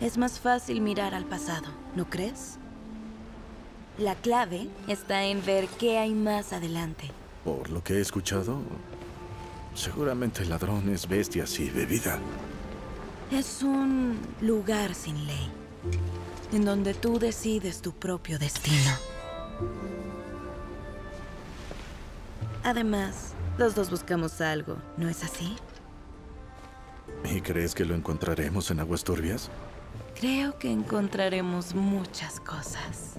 Es más fácil mirar al pasado, ¿no crees? La clave está en ver qué hay más adelante. Por lo que he escuchado, seguramente el ladrón es bestias y bebida. Es un lugar sin ley, en donde tú decides tu propio destino. Además, los dos buscamos algo, ¿no es así? ¿Y crees que lo encontraremos en aguas turbias? Creo que encontraremos muchas cosas.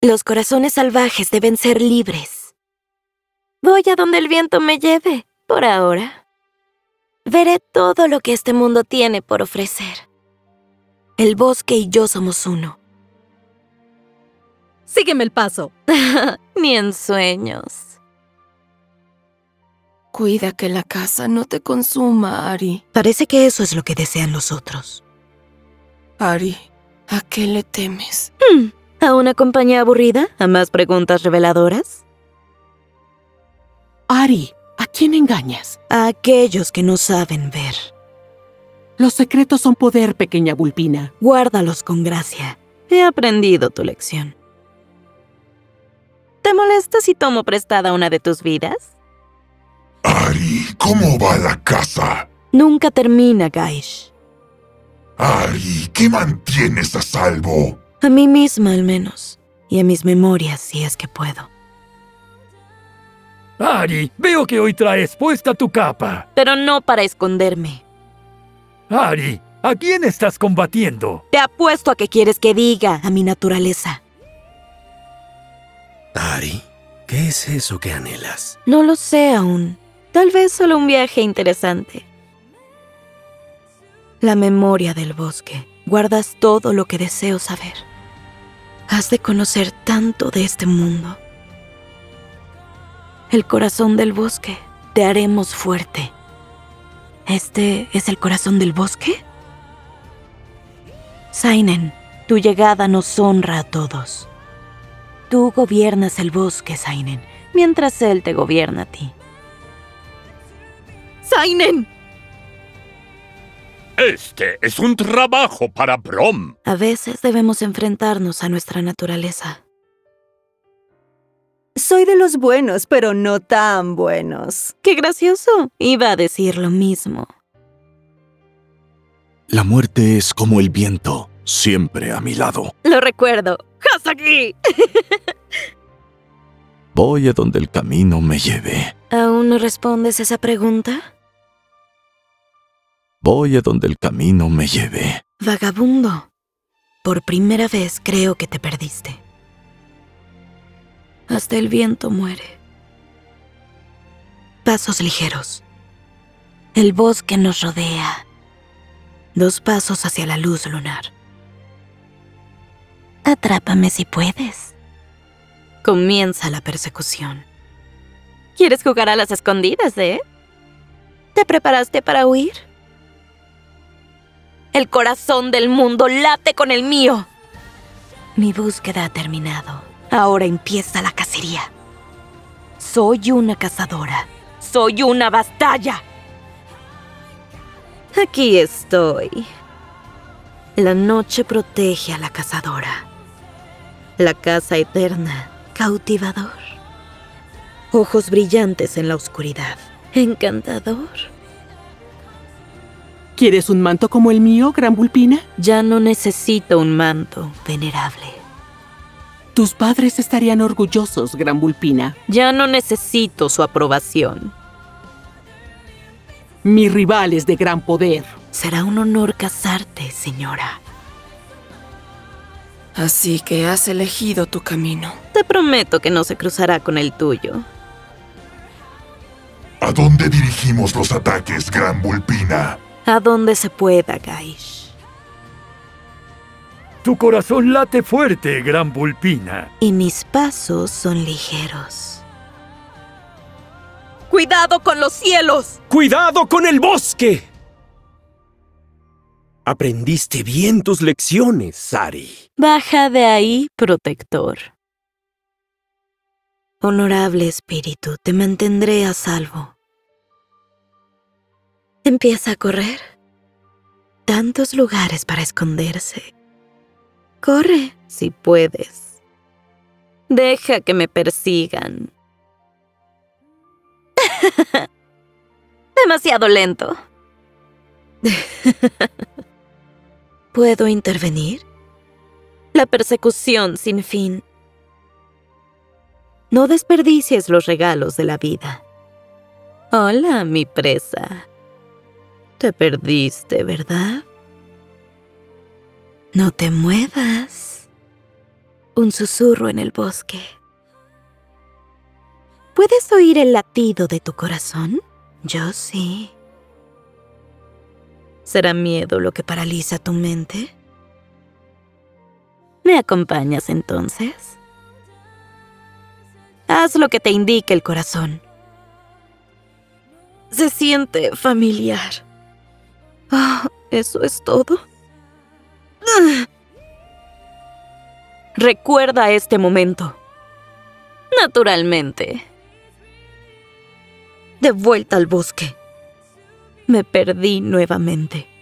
Los corazones salvajes deben ser libres. Voy a donde el viento me lleve, por ahora. Veré todo lo que este mundo tiene por ofrecer. El bosque y yo somos uno. Sígueme el paso. Ni en sueños. Cuida que la casa no te consuma, Ari. Parece que eso es lo que desean los otros. Ari, ¿a qué le temes? Hmm, ¿A una compañía aburrida? ¿A más preguntas reveladoras? Ari, ¿a quién engañas? A aquellos que no saben ver. Los secretos son poder, pequeña Vulpina. Guárdalos con gracia. He aprendido tu lección. ¿Te molesta si tomo prestada una de tus vidas? Ari, ¿cómo va la casa? Nunca termina, Gaish. Ari, ¿qué mantienes a salvo? A mí misma, al menos. Y a mis memorias, si es que puedo. Ari, veo que hoy traes puesta tu capa. Pero no para esconderme. Ari, ¿a quién estás combatiendo? Te apuesto a que quieres que diga a mi naturaleza. Ari, ¿qué es eso que anhelas? No lo sé aún. Tal vez solo un viaje interesante. La memoria del bosque. Guardas todo lo que deseo saber. Has de conocer tanto de este mundo. El corazón del bosque. Te haremos fuerte. ¿Este es el corazón del bosque? Sainen, tu llegada nos honra a todos. Tú gobiernas el bosque, Sainen, mientras él te gobierna a ti. ¡Sainen! Este es un trabajo para Brom. A veces debemos enfrentarnos a nuestra naturaleza. Soy de los buenos, pero no tan buenos. ¡Qué gracioso! Iba a decir lo mismo. La muerte es como el viento, siempre a mi lado. Lo recuerdo. Aquí! Voy a donde el camino me lleve. ¿Aún no respondes esa pregunta? Voy a donde el camino me lleve. Vagabundo. Por primera vez creo que te perdiste. Hasta el viento muere. Pasos ligeros. El bosque nos rodea. Dos pasos hacia la luz lunar. Atrápame si puedes. Comienza la persecución. ¿Quieres jugar a las escondidas, eh? ¿Te preparaste para huir? El corazón del mundo late con el mío. Mi búsqueda ha terminado. Ahora empieza la cacería. Soy una cazadora. Soy una bastalla. Aquí estoy. La noche protege a la cazadora. La casa eterna, cautivador. Ojos brillantes en la oscuridad. Encantador. ¿Quieres un manto como el mío, Gran Vulpina? Ya no necesito un manto, venerable. Tus padres estarían orgullosos, Gran Vulpina. Ya no necesito su aprobación. Mi rival es de gran poder. Será un honor casarte, señora. Así que has elegido tu camino. Te prometo que no se cruzará con el tuyo. ¿A dónde dirigimos los ataques, Gran Vulpina? A donde se pueda, Gaish. Tu corazón late fuerte, Gran Vulpina. Y mis pasos son ligeros. ¡Cuidado con los cielos! ¡Cuidado con el bosque! Aprendiste bien tus lecciones, Sari. Baja de ahí, protector. Honorable espíritu, te mantendré a salvo. Empieza a correr. Tantos lugares para esconderse. Corre, si puedes. Deja que me persigan. Demasiado lento. ¿Puedo intervenir? La persecución sin fin. No desperdicies los regalos de la vida. Hola, mi presa. Te perdiste, ¿verdad? No te muevas. Un susurro en el bosque. ¿Puedes oír el latido de tu corazón? Yo sí. ¿Será miedo lo que paraliza tu mente? ¿Me acompañas entonces? Haz lo que te indique el corazón. Se siente familiar. Ah, ¿Eso es todo? Ah. Recuerda este momento. Naturalmente. De vuelta al bosque. Me perdí nuevamente.